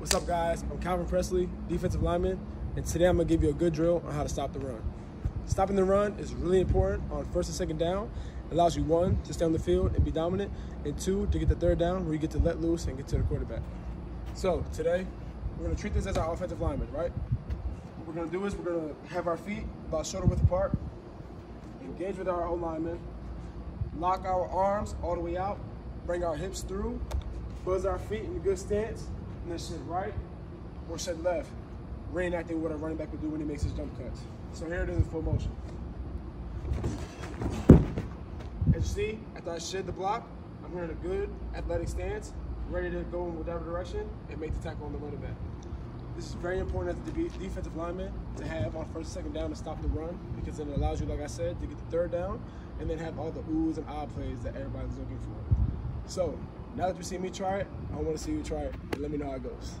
What's up, guys? I'm Calvin Pressley, defensive lineman, and today I'm gonna give you a good drill on how to stop the run. Stopping the run is really important on first and second down. It allows you one to stay on the field and be dominant, and two to get the third down where you get to let loose and get to the quarterback. So today we're gonna treat this as our offensive lineman, right? What we're gonna do is we're gonna have our feet about shoulder width apart, engage with our O lineman, lock our arms all the way out, bring our hips through, buzz our feet in a good stance, and then shed right or shed left, reenacting what a running back would do when he makes his jump cuts. So here it is in full motion. As you see, after I shed the block, I'm here in a good athletic stance, ready to go in whatever direction and make the tackle on the running back. This is very important as a defensive lineman to have on first second down to stop the run because it allows you, like I said, to get the third down and then have all the oohs and ah plays that everybody's looking for. So now that you see me try it, I want to see you try it let me know how it goes.